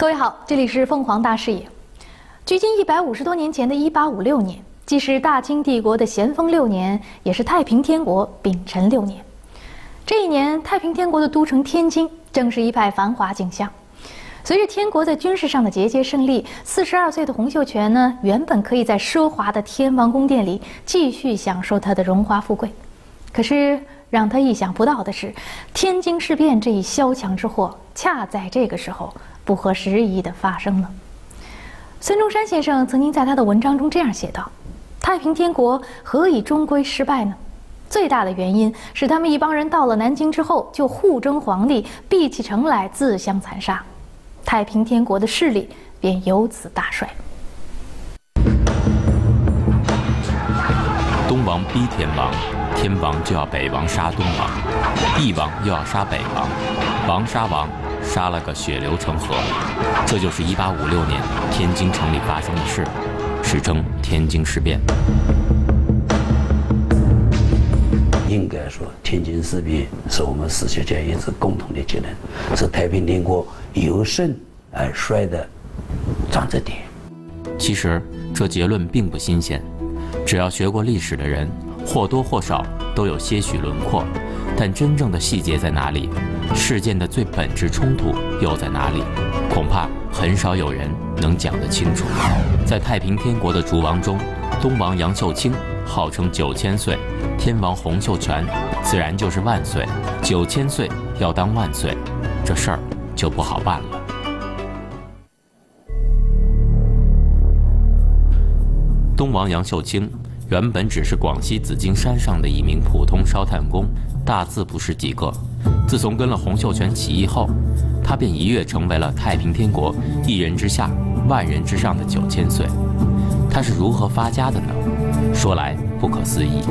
各位好，这里是凤凰大视野。距今一百五十多年前的一八五六年，既是大清帝国的咸丰六年，也是太平天国丙辰六年。这一年，太平天国的都城天津正是一派繁华景象。随着天国在军事上的节节胜利，四十二岁的洪秀全呢，原本可以在奢华的天王宫殿里继续享受他的荣华富贵。可是让他意想不到的是，天津事变这一萧墙之祸，恰在这个时候不合时宜地发生了。孙中山先生曾经在他的文章中这样写道：“太平天国何以终归失败呢？最大的原因是他们一帮人到了南京之后，就互争皇帝，闭起城来自相残杀，太平天国的势力便由此大衰。”东王逼天王。天王就要北王杀东王，帝王又要杀北王，王杀王，杀了个血流成河。这就是1856年天津城里发生的事，史称天津事变。应该说，天津事变是我们史学家一致共同的结论，是太平天国由盛而衰的转折点。其实这结论并不新鲜，只要学过历史的人。或多或少都有些许轮廓，但真正的细节在哪里？事件的最本质冲突又在哪里？恐怕很少有人能讲得清楚。在太平天国的诸王中，东王杨秀清号称九千岁，天王洪秀全自然就是万岁。九千岁要当万岁，这事儿就不好办了。东王杨秀清。原本只是广西紫金山上的一名普通烧炭工，大字不识几个。自从跟了洪秀全起义后，他便一跃成为了太平天国一人之下、万人之上的九千岁。他是如何发家的呢？说来不可思议。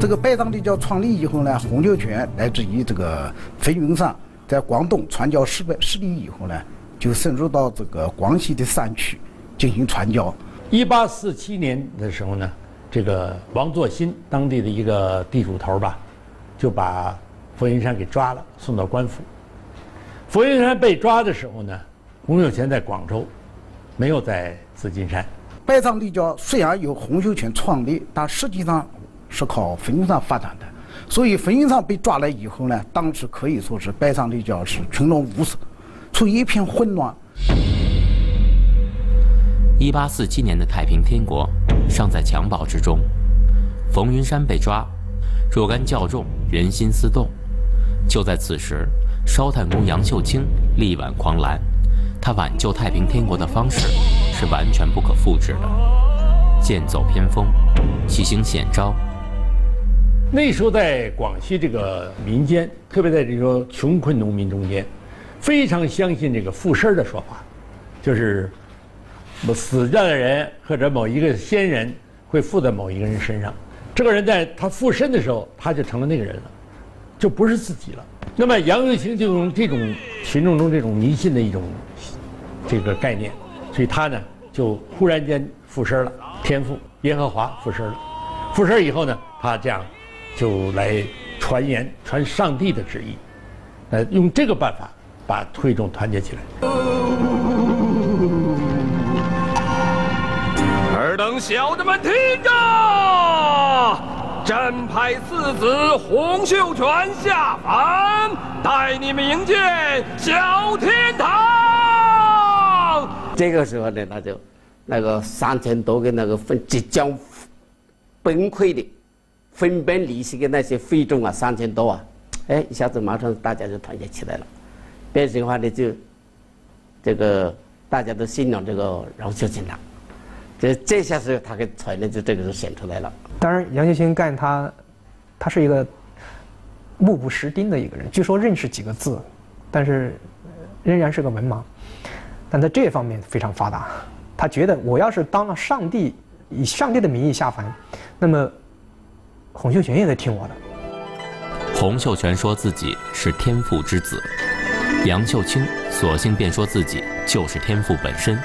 这个拜占帝教创立以后呢，洪秀全来自于这个飞云上在广东传教失败失利以后呢，就深入到这个广西的山区进行传教。一八四七年的时候呢。这个王作新当地的一个地主头吧，就把佛云山给抓了，送到官府。佛云山被抓的时候呢，洪秀全在广州，没有在紫金山。拜占帝教虽然由洪秀全创立，但实际上是靠冯云山发展的。所以冯云山被抓来以后呢，当时可以说是拜占帝教是群龙无首，处于一片混乱。一八四七年的太平天国尚在襁褓之中，冯云山被抓，若干教众人心思动。就在此时，烧炭工杨秀清力挽狂澜，他挽救太平天国的方式是完全不可复制的，剑走偏锋，奇行险招。那时候在广西这个民间，特别在这个穷困农民中间，非常相信这个附身的说法，就是。死掉的人或者某一个先人会附在某一个人身上，这个人在他附身的时候，他就成了那个人了，就不是自己了。那么杨秀清就用这种群众中这种迷信的一种这个概念，所以他呢就忽然间附身了，天父耶和华附身了，附身以后呢，他这样就来传言传上帝的旨意，呃，用这个办法把会众团结起来。等小的们听着，朕派四子洪秀全下凡，带你们迎接小天堂。这个时候呢，那就那个三千多个那个分即将崩溃的、分崩离析的那些费众啊，三千多啊，哎，一下子马上大家就团结起来了。变形化的就这个大家都信仰这个饶秀清了。这这下子他给才能就这个就显出来了。当然，杨秀清干他，他是一个目不识丁的一个人，据说认识几个字，但是仍然是个文盲。但在这方面非常发达，他觉得我要是当了上帝，以上帝的名义下凡，那么洪秀全也得听我的。洪秀全说自己是天赋之子，杨秀清索性便说自己就是天赋本身。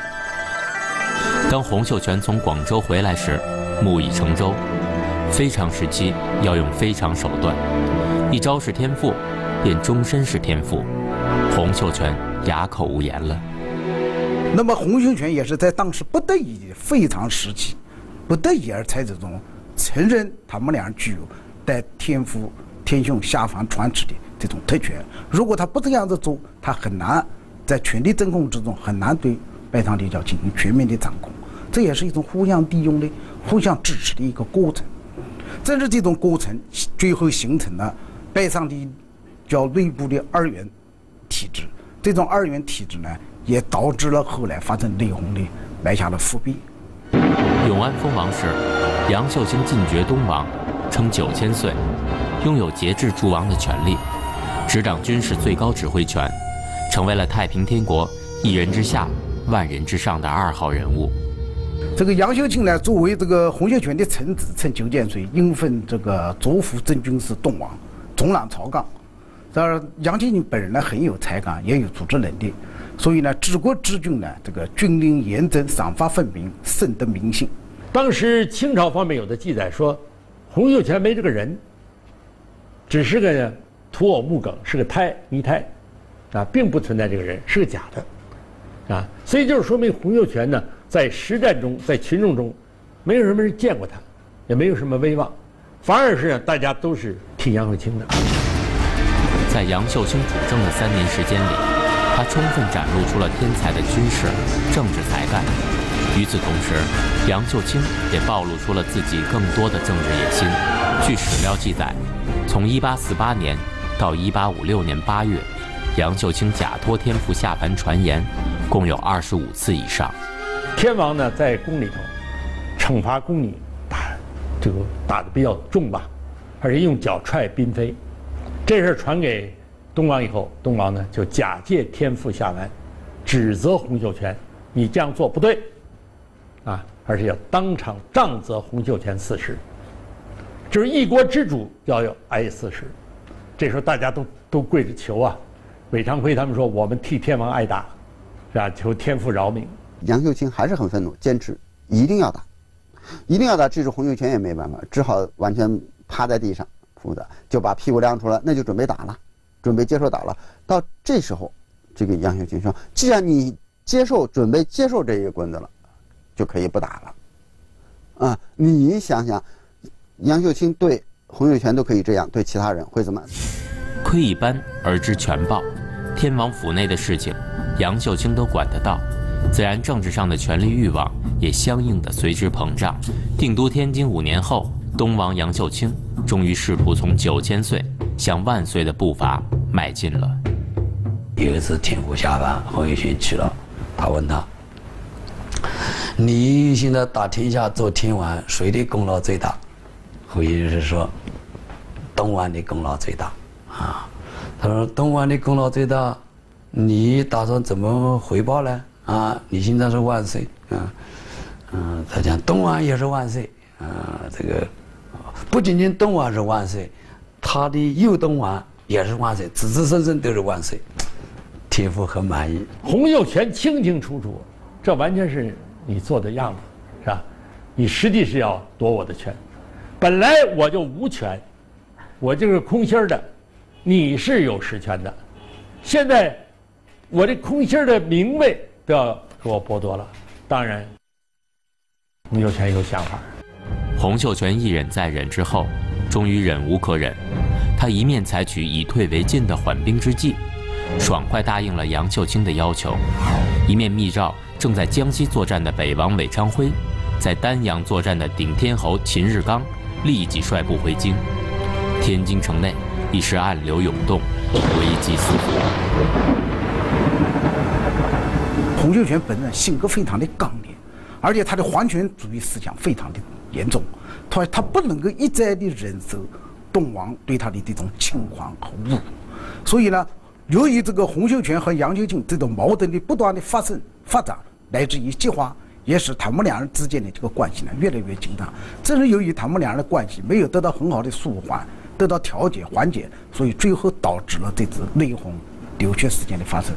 当洪秀全从广州回来时，木已成舟。非常时期要用非常手段，一朝是天赋，便终身是天赋。洪秀全哑口无言了。那么洪秀全也是在当时不得已的非常时期，不得已而才这种承认他们俩具有带天父天兄下凡传旨的这种特权。如果他不这样子做，他很难在权力真空之中很难对拜上帝教进行全面的掌控。这也是一种互相利用的、互相支持的一个过程。正是这种过程，最后形成了拜上帝教内部的二元体制。这种二元体制呢，也导致了后来发生内讧的埋下了伏笔。永安封王时，杨秀清进爵东王，称九千岁，拥有节制诸王的权利，执掌军事最高指挥权，成为了太平天国一人之下、万人之上的二号人物。这个杨秀清呢，作为这个洪秀全的臣子，称九千岁，应封这个左辅正军司东王，总揽朝纲。当然，杨秀清本人呢很有才干，也有组织能力，所以呢，治国治军呢，这个军令严整，赏罚分明，深得民心。当时清朝方面有的记载说，洪秀全没这个人，只是个土偶木梗，是个胎泥胎，啊，并不存在这个人，是个假的，啊，所以就是说明洪秀全呢，在实战中，在群众中，没有什么人见过他，也没有什么威望，反而是大家都是听杨秀清的。在杨秀清主政的三年时间里，他充分展露出了天才的军事、政治才干。与此同时，杨秀清也暴露出了自己更多的政治野心。据史料记载，从1848年到1856年8月，杨秀清假托天父下凡传言，共有25次以上。天王呢，在宫里头惩罚宫女，打这个打的比较重吧，而且用脚踹嫔妃。这事传给东王以后，东王呢就假借天父下凡，指责洪秀全：“你这样做不对。”啊，而且要当场杖责洪秀全四十。就是一国之主要要挨四十。这时候大家都都跪着求啊，韦昌辉他们说：“我们替天王挨打，是吧？求天父饶命。”杨秀清还是很愤怒，坚持一定要打，一定要打。这时洪秀全也没办法，只好完全趴在地上。负责就把屁股亮出来，那就准备打了，准备接受打了。到这时候，这个杨秀清说：“既然你接受，准备接受这一个棍子了，就可以不打了。”啊，你想想，杨秀清对洪秀全都可以这样，对其他人会怎么？窥一斑而知全豹，天王府内的事情，杨秀清都管得到，自然政治上的权力欲望也相应的随之膨胀。定都天津五年后。东王杨秀清终于试图从九千岁向万岁的步伐迈进了。有一次天父下凡，洪秀全去了，他问他：“你现在打天下做天王，谁的功劳最大？”洪秀全说：“东王的功劳最大。”啊，他说：“东王的功劳最大，你打算怎么回报呢？”啊，你现在是万岁，啊，嗯，他讲东王也是万岁，啊，这个。不仅仅东王是万岁，他的右东王也是万岁，子子孙孙都是万岁。天父很满意。洪秀全清清楚楚，这完全是你做的样子，是吧？你实际是要夺我的权，本来我就无权，我就是空心儿的，你是有实权的。现在我这空心的名位都要给我剥夺了，当然，洪秀全有想法。洪秀全一忍再忍之后，终于忍无可忍，他一面采取以退为进的缓兵之计，爽快答应了杨秀清的要求，一面密诏正在江西作战的北王韦昌辉，在丹阳作战的顶天侯秦日刚立即率部回京。天津城内一时暗流涌动，危机四伏。洪秀全本人性格非常的刚烈，而且他的皇权主义思想非常的。严重，他他不能够一再的忍受东王对他的这种轻狂和侮辱，所以呢，由于这个洪秀全和杨秀清这种矛盾的不断的发生、发展，乃至于激化，也使他们两人之间的这个关系呢越来越紧张。正是由于他们两人的关系没有得到很好的舒缓、得到调节、缓解，所以最后导致了这次内讧、流血事件的发生。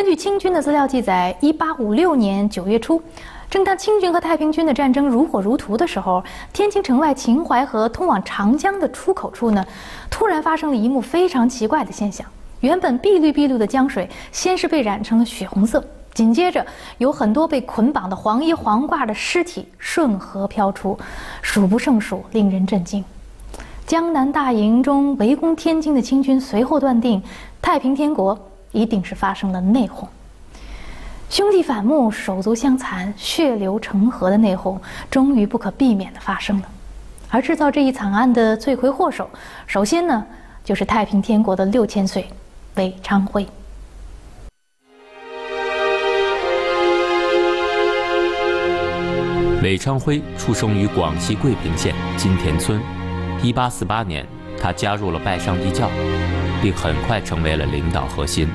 根据清军的资料记载，一八五六年九月初，正当清军和太平军的战争如火如荼的时候，天津城外秦淮河通往长江的出口处呢，突然发生了一幕非常奇怪的现象：原本碧绿碧绿的江水，先是被染成了血红色，紧接着有很多被捆绑的黄衣黄褂的尸体顺河飘出，数不胜数，令人震惊。江南大营中围攻天津的清军随后断定，太平天国一定是发生了内讧。兄弟反目，手足相残，血流成河的内讧终于不可避免地发生了。而制造这一惨案的罪魁祸首，首先呢，就是太平天国的六千岁韦昌辉。韦昌辉出生于广西桂平县金田村。一八四八年，他加入了拜上帝教，并很快成为了领导核心。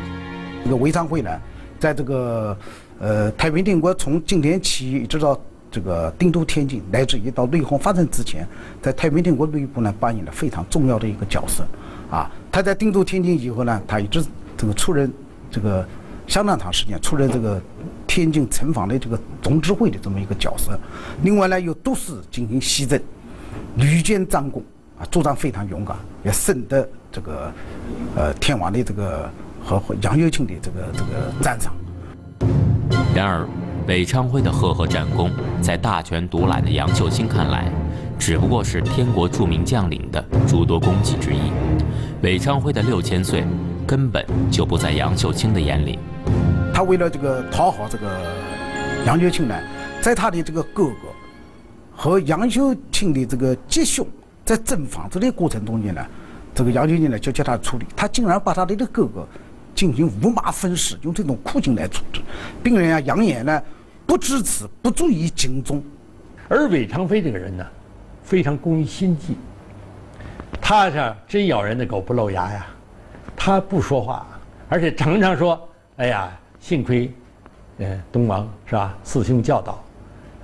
这个韦昌辉呢？在这个呃太平天国从今天起一直到这个定都天津，乃至于到内讧发生之前，在太平天国内部呢扮演了非常重要的一个角色，啊，他在定都天津以后呢，他一直这个出任这个相当长时间出任这个天津城防的这个总指挥的这么一个角色，另外呢又多次进行西征，屡建战功，啊，作战非常勇敢，也深得这个呃天王的这个。和杨秀清的这个这个赞赏。然而，韦昌辉的赫赫战功，在大权独揽的杨秀清看来，只不过是天国著名将领的诸多功绩之一。韦昌辉的六千岁，根本就不在杨秀清的眼里。他为了这个讨好这个杨秀清呢，在他的这个哥哥和杨秀清的这个结兄在争房子的过程中间呢，这个杨秀清呢就叫他处理，他竟然把他的这个哥哥。进行五马分尸，用这种酷刑来处置。病人啊，扬言呢，不知此，不足以警钟。而韦昌飞这个人呢，非常工于心计。他是真咬人的狗不露牙呀，他不说话，而且常常说：“哎呀，幸亏，呃，东王是吧？四兄教导，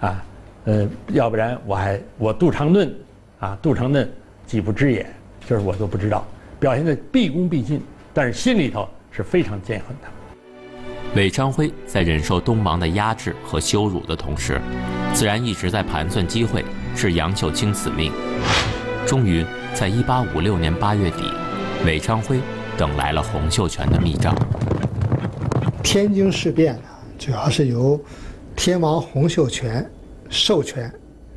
啊，呃，要不然我还我杜长盾，啊，杜长盾既不知也，就是我都不知道。表现的毕恭毕敬，但是心里头。”是非常见恨的。韦昌辉在忍受东王的压制和羞辱的同时，自然一直在盘算机会置杨秀清死命。终于，在一八五六年八月底，韦昌辉等来了洪秀全的密诏。天津事变呢，主要是由天王洪秀全授权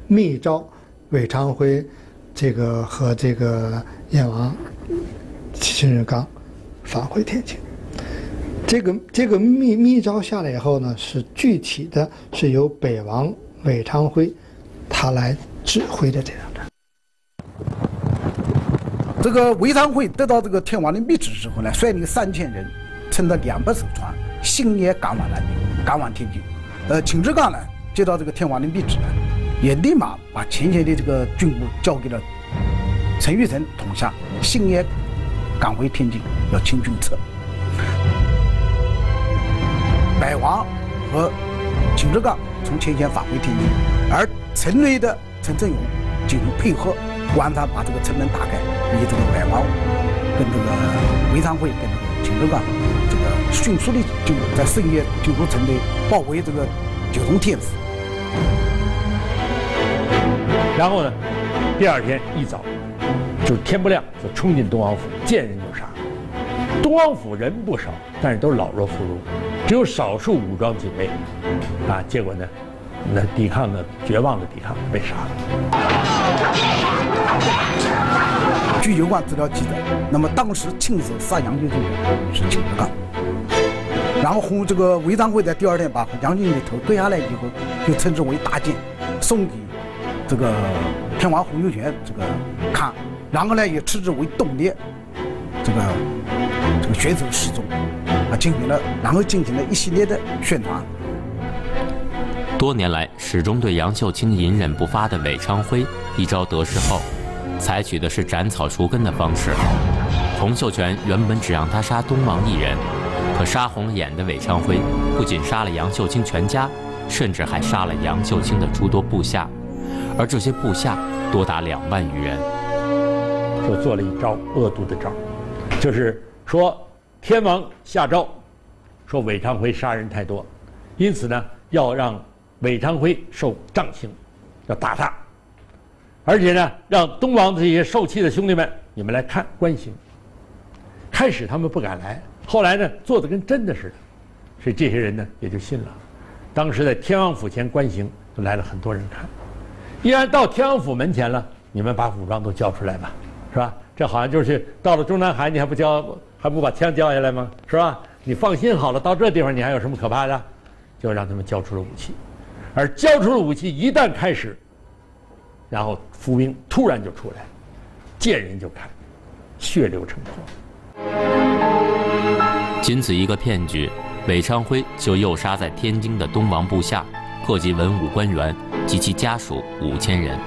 密诏韦昌辉，这个和这个燕王秦日刚返回天津。这个这个密密诏下来以后呢，是具体的是由北王韦昌辉他来指挥的这场战。这个韦昌辉得到这个天王的密旨之后呢，率领三千人，乘着两百艘船，星夜赶往南京，赶往天津。呃，秦志刚呢，接到这个天王的密旨呢，也立马把前线的这个军务交给了陈玉成统下，星夜赶回天津，要清军撤。百王和秦志刚从前线返回天津，而城内的陈振勇进行配合，观察把这个城门打开，以这个百王跟这个韦昌辉跟这个秦志刚，这个迅速的就在深夜进入城内包围这个九重天府。然后呢，第二天一早就天不亮就冲进东王府，见人就杀。东王府人不少，但是都是老弱妇孺，只有少数武装警卫，啊，结果呢，那抵抗的绝望的抵抗被杀了。据有关资料记载，那么当时亲手杀杨秀清的是秦志刚，然后这个韦昌辉在第二天把杨秀清的头割下来以后，就称之为大剑，送给这个天王洪秀全这个看，然后呢也称之为动烈，这个。这个选手失踪，啊，进行了，然后进行了一系列的宣传。多年来始终对杨秀清隐忍不发的韦昌辉，一朝得势后，采取的是斩草除根的方式。洪秀全原本只让他杀东王一人，可杀红了眼的韦昌辉，不仅杀了杨秀清全家，甚至还杀了杨秀清的诸多部下，而这些部下多达两万余人。就做了一招恶毒的招，就是。说天王下诏，说韦昌辉杀人太多，因此呢，要让韦昌辉受杖刑，要打他，而且呢，让东王这些受气的兄弟们，你们来看观刑。开始他们不敢来，后来呢，做的跟真的似的，所以这些人呢也就信了。当时在天王府前观刑，就来了很多人看。既然到天王府门前了，你们把武装都交出来吧，是吧？这好像就是到了中南海，你还不交，还不把枪交下来吗？是吧？你放心好了，到这地方你还有什么可怕的？就让他们交出了武器，而交出了武器，一旦开始，然后伏兵突然就出来，见人就砍，血流成河。仅此一个骗局，韦昌辉就诱杀在天津的东王部下各级文武官员及其家属五千人，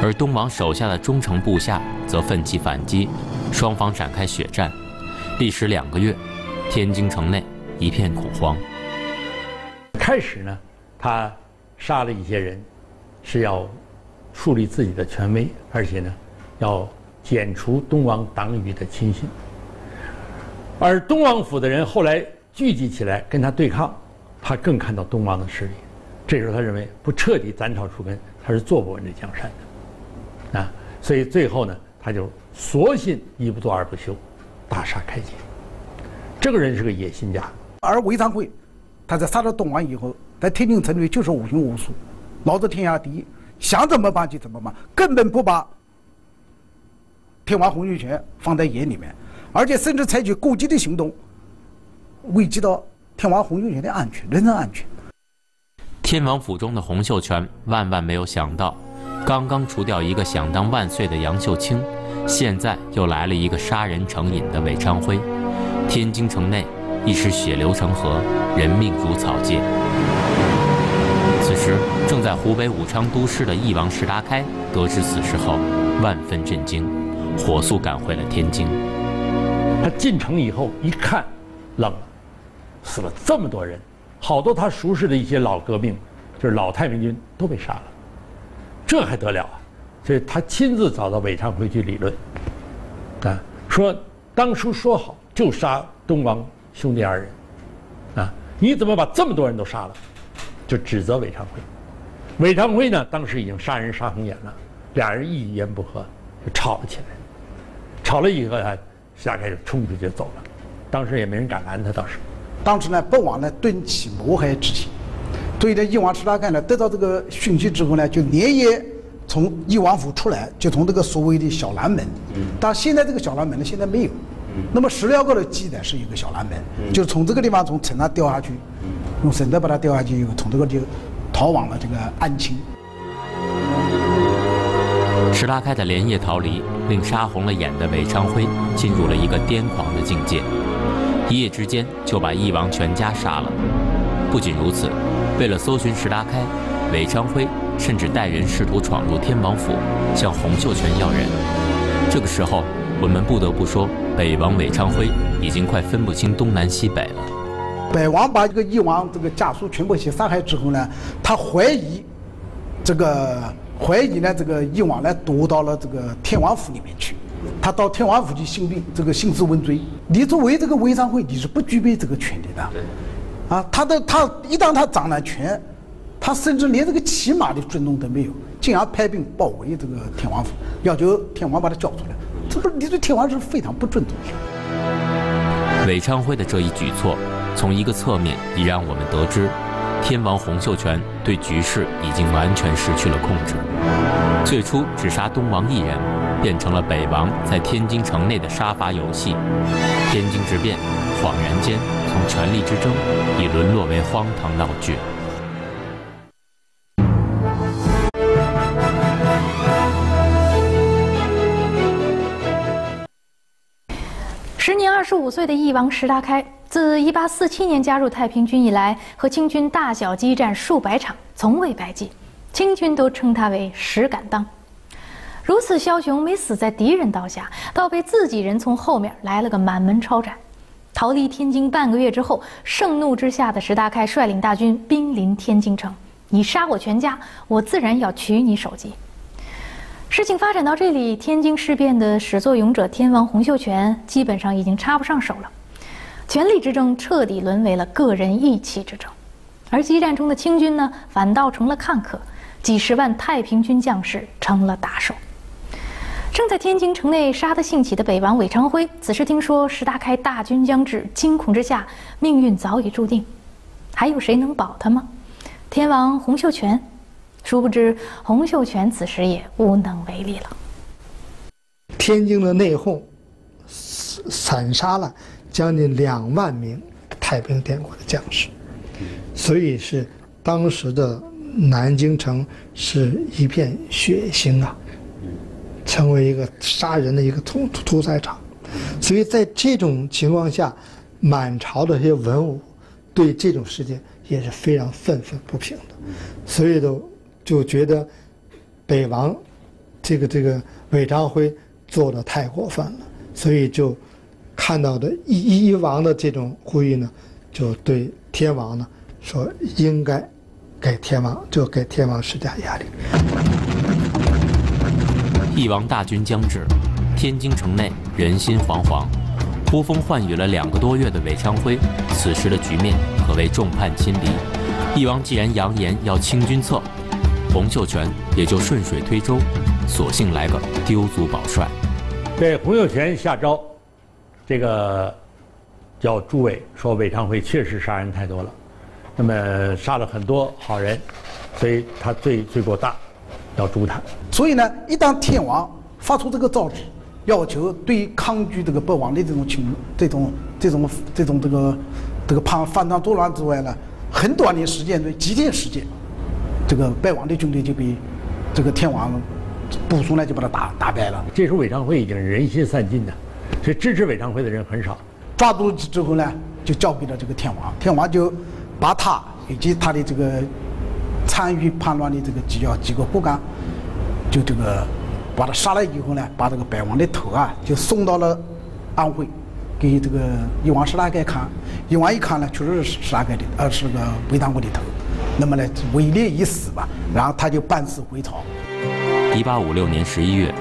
而东王手下的忠诚部下则奋起反击，双方展开血战，历时两个月，天津城内一片恐慌。开始呢，他杀了一些人，是要树立自己的权威，而且呢，要剪除东王党羽的亲信。而东王府的人后来聚集起来跟他对抗，他更看到东王的势力。这时候他认为不彻底斩草除根，他是坐不稳这江山的，啊，所以最后呢，他就索性一不做二不休，大杀开解。这个人是个野心家，而韦昌辉。他在杀了东王以后，在天津城里就是无凭无据，老子天下第一，想怎么办就怎么办，根本不把天王洪秀全放在眼里面，而且甚至采取过激的行动，危及到天王洪秀全的安全，人身安全。天王府中的洪秀全万万没有想到，刚刚除掉一个想当万岁的杨秀清，现在又来了一个杀人成瘾的韦昌辉，天津城内。一时血流成河，人命如草芥。此时，正在湖北武昌都市的翼王石达开得知此事后，万分震惊，火速赶回了天津。他进城以后一看，愣了，死了这么多人，好多他熟识的一些老革命，就是老太平军都被杀了，这还得了啊？所以他亲自找到韦昌辉去理论，啊，说当初说好就杀东王。兄弟二人，啊，你怎么把这么多人都杀了？就指责韦昌辉。韦昌辉呢，当时已经杀人杀红眼了，俩人一言不合就吵了起来。吵了以后啊，石达开就冲出去走了。当时也没人敢拦他，倒是。当时呢，不忘呢顿起谋害之心。所以呢，翼王石达开呢，得到这个讯息之后呢，就连夜从翼王府出来，就从这个所谓的小南门。但现在这个小南门呢，现在没有。那么史料高头记载是一个小南门，就是从这个地方从城上掉下去，用绳子把它掉下去以后，从这个就逃往了这个安庆。石达开的连夜逃离，令杀红了眼的韦昌辉进入了一个癫狂的境界，一夜之间就把翼王全家杀了。不仅如此，为了搜寻石达开，韦昌辉甚至带人试图闯入天王府，向洪秀全要人。这个时候，我们不得不说。北王韦昌辉已经快分不清东南西北了。北王把这个翼王这个家属全部去杀害之后呢，他怀疑这个怀疑呢这个翼王呢躲到了这个天王府里面去。他到天王府去兴兵，这个兴师问罪。你作为这个韦昌辉，你是不具备这个权利的。啊，他的他一旦他掌了权，他甚至连这个起码的尊重都没有，进而派兵包围这个天王府，要求天王把他交出来。这不是你对天王是非常不尊重的。韦昌辉的这一举措，从一个侧面已让我们得知，天王洪秀全对局势已经完全失去了控制。最初只杀东王一人，变成了北王在天津城内的杀伐游戏。天津之变，恍然间从权力之争，已沦落为荒唐闹剧。时年二十五岁的翼王石达开，自一八四七年加入太平军以来，和清军大小激战数百场，从未败绩。清军都称他为“石敢当”。如此枭雄，没死在敌人刀下，倒被自己人从后面来了个满门抄斩。逃离天津半个月之后，盛怒之下的石达开率领大军兵临天津城：“你杀我全家，我自然要取你首级。”事情发展到这里，天津事变的始作俑者天王洪秀全基本上已经插不上手了，权力之争彻底沦为了个人义气之争。而激战中的清军呢，反倒成了看客，几十万太平军将士成了打手。正在天津城内杀得兴起的北王韦昌辉，此时听说石达开大军将至，惊恐之下，命运早已注定，还有谁能保他吗？天王洪秀全，殊不知洪秀全此时也无能为力了。天津的内讧，散杀了将近两万名太平天国的将士，所以是当时的南京城是一片血腥啊。成为一个杀人的一个屠屠宰场，所以在这种情况下，满朝的这些文武对这种事件也是非常愤愤不平的，所以都就觉得北王这个这个韦昌辉做的太过分了，所以就看到的一一王的这种呼吁呢，就对天王呢说应该给天王就给天王施加压力。翼王大军将至，天津城内人心惶惶。呼风唤雨了两个多月的韦昌辉，此时的局面可谓众叛亲离。翼王既然扬言要清君侧，洪秀全也就顺水推舟，索性来个丢卒保帅。对洪秀全下诏，这个叫诸位说韦昌辉确实杀人太多了，那么杀了很多好人，所以他罪罪过大。要诛他，所以呢，一旦天王发出这个诏旨，要求对抗拒这个北王的这种情、这种、这种、这种这个这个叛反叛作乱之外呢，很短的时间内，几天时间，这个败亡的军队就被这个天王部署呢就把他打打败了。这时候韦昌辉已经人心散尽了，所以支持韦昌辉的人很少。抓住之后呢，就交给了这个天王，天王就把他以及他的这个。参与叛乱的这个几个几个骨干，就这个把他杀了以后呢，把这个百王的头啊，就送到了安徽，给这个一王石达开看。一王一看呢，确实是石达开的，呃，是个韦昌辉的头。那么呢，为烈一死吧，然后他就班师回朝。一八五六年十一月，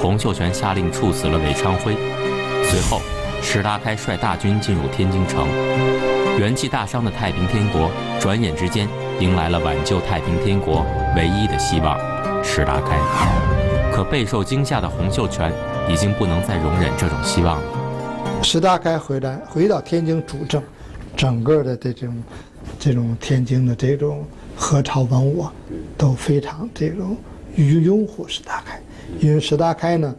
洪秀全下令处死了韦昌辉。随后，石达开率大军进入天津城，元气大伤的太平天国，转眼之间。迎来了挽救太平天国唯一的希望，石达开。可备受惊吓的洪秀全已经不能再容忍这种希望了。石达开回来，回到天津主政，整个的这种，这种天津的这种何朝文武，都非常这种拥拥护石达开，因为石达开呢，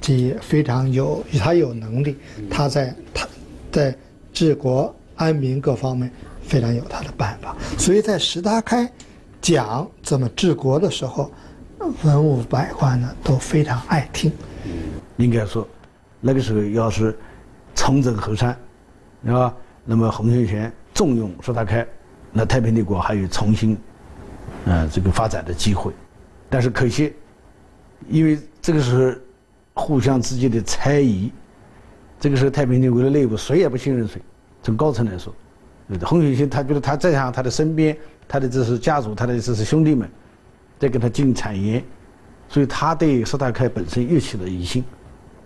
这非常有他有能力，他在他，在治国安民各方面。非常有他的办法，所以在石达开讲怎么治国的时候，文武百官呢都非常爱听。应该说，那个时候要是重整河山，是吧？那么洪秀全重用石达开，那太平帝国还有重新，呃，这个发展的机会。但是可惜，因为这个时候互相之间的猜疑，这个时候太平帝国的内部谁也不信任谁，从高层来说。洪秀全他觉得他再上他的身边，他的这是家族，他的这是兄弟们，在跟他进谗言，所以他对石达开本身又起了疑心，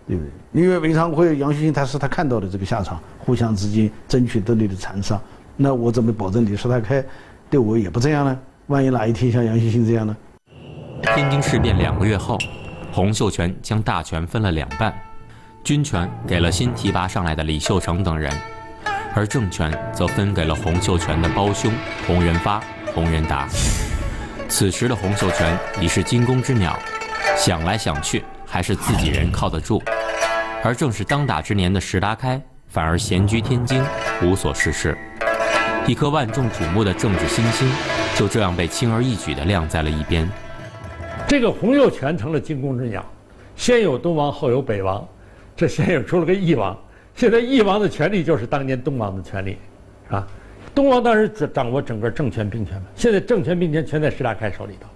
对不对？因为韦昌辉、杨秀清他是他看到的这个下场，互相之间争取得利的残杀，那我怎么保证你石达开对我也不这样呢？万一哪一天像杨秀清这样呢？天津事变两个月后，洪秀全将大权分了两半，军权给了新提拔上来的李秀成等人。而政权则分给了洪秀全的胞兄洪仁发、洪仁达。此时的洪秀全已是惊弓之鸟，想来想去还是自己人靠得住。而正是当打之年的石达开，反而闲居天津，无所事事。一颗万众瞩目的政治新星，就这样被轻而易举地晾在了一边。这个洪秀全成了惊弓之鸟，先有东王，后有北王，这先有出了个翼王。现在翼王的权力就是当年东王的权力，是吧？东王当时掌掌握整个政权兵权嘛，现在政权兵权全在石达开手里头，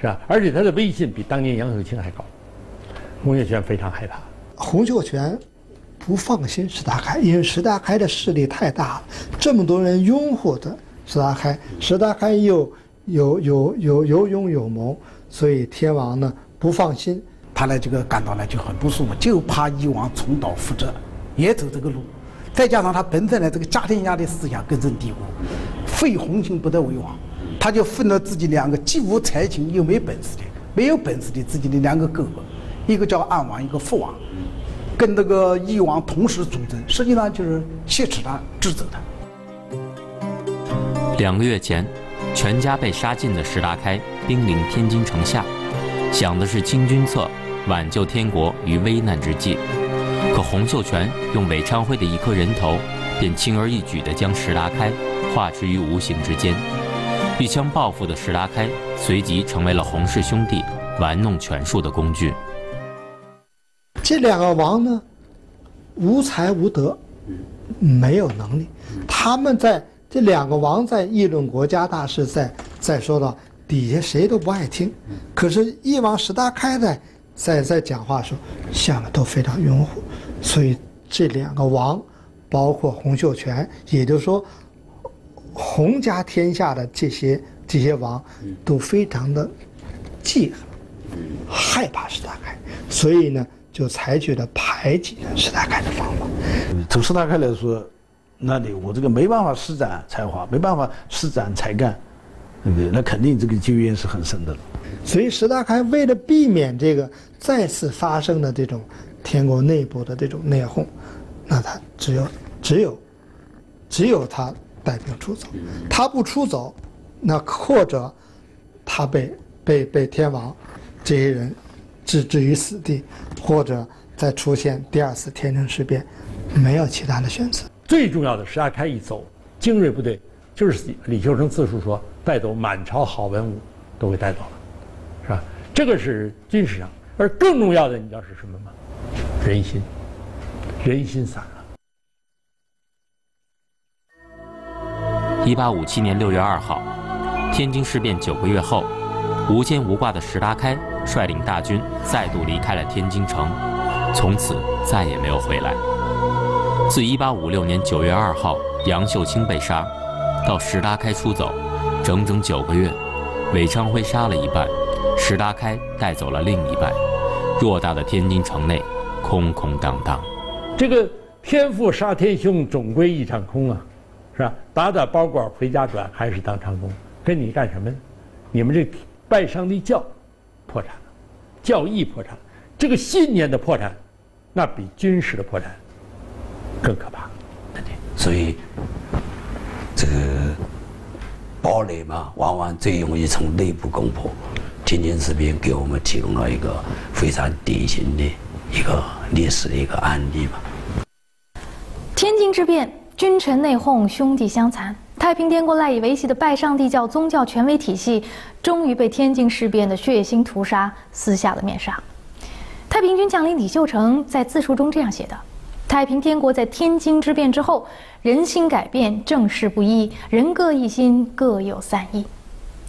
是吧？而且他的威信比当年杨秀清还高，洪秀全非常害怕。洪秀全不放心石达开，因为石达开的势力太大了，这么多人拥护的石达开，石达开又有有有有勇有谋，所以天王呢不放心，他呢这个感到呢就很不舒服，就怕翼王重蹈覆辙。也走这个路，再加上他本身的这个家天下的思想根深蒂固，非洪敬不得为王，他就分了自己两个既无才情又没本事的，没有本事的自己的两个哥哥，一个叫安王，一个父王，跟那个义王同时主政，实际上就是挟持他、制责他。两个月前，全家被杀尽的石达开兵临天津城下，想的是清君侧，挽救天国于危难之际。可洪秀全用韦昌辉的一颗人头，便轻而易举地将石达开化之于无形之间。一腔报复的石达开，随即成为了洪氏兄弟玩弄权术的工具。这两个王呢，无才无德，没有能力。他们在这两个王在议论国家大事，在在说到底下谁都不爱听。可是一王石达开在在在讲话时候，下面都非常拥护。所以这两个王，包括洪秀全，也就是说，洪家天下的这些这些王，都非常的记恨、害怕石达开，所以呢，就采取了排挤石达开的方法。从石达开来说，那你我这个没办法施展才华，没办法施展才干，对不对？那肯定这个积怨是很深的了。所以石达开为了避免这个再次发生的这种。天国内部的这种内讧，那他只有只有只有他带兵出走，他不出走，那或者他被被被天王这些人置置于死地，或者再出现第二次天津事变，没有其他的选择。最重要的，石达开一走，精锐部队就是李秀成自述说带走满朝好文武都给带走了，是吧？这个是军事上，而更重要的，你知道是什么吗？人心，人心散了。一八五七年六月二号，天津事变九个月后，无牵无挂的石达开率领大军再度离开了天津城，从此再也没有回来。自一八五六年九月二号杨秀清被杀，到石达开出走，整整九个月，韦昌辉杀了一半，石达开带走了另一半，偌大的天津城内。空空荡荡，这个天父杀天兄，总归一场空啊，是吧？打打包裹回家转，还是当长工，跟你干什么呢？你们这拜上帝教破产了，教义破产，这个信念的破产，那比军事的破产更可怕。所以，这个堡垒嘛，往往最容易从内部攻破。天津事变给我们提供了一个非常典型的。一个历史的一个案例吧。天津之变，君臣内讧，兄弟相残。太平天国赖以维系的拜上帝教宗教权威体系，终于被天津事变的血腥屠杀撕下了面纱。太平军将领李秀成在自述中这样写的：“太平天国在天津之变之后，人心改变，政事不一，人各一心，各有散意。”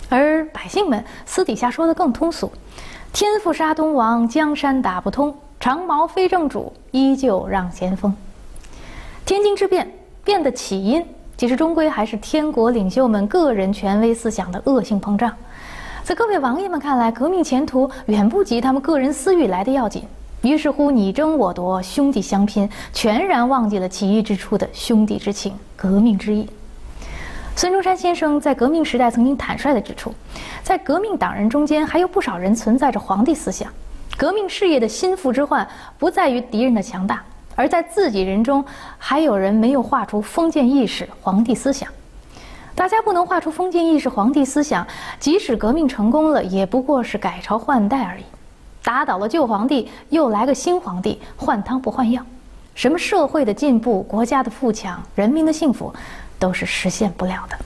而百姓们私底下说的更通俗：“天父杀东王，江山打不通。”长毛非正主，依旧让先锋。天津之变变的起因，其实终归还是天国领袖们个人权威思想的恶性膨胀。在各位王爷们看来，革命前途远不及他们个人私欲来的要紧。于是乎，你争我夺，兄弟相拼，全然忘记了起义之初的兄弟之情、革命之意。孙中山先生在革命时代曾经坦率地指出，在革命党人中间，还有不少人存在着皇帝思想。革命事业的心腹之患，不在于敌人的强大，而在自己人中还有人没有画出封建意识、皇帝思想。大家不能画出封建意识、皇帝思想，即使革命成功了，也不过是改朝换代而已。打倒了旧皇帝，又来个新皇帝，换汤不换药，什么社会的进步、国家的富强、人民的幸福，都是实现不了的。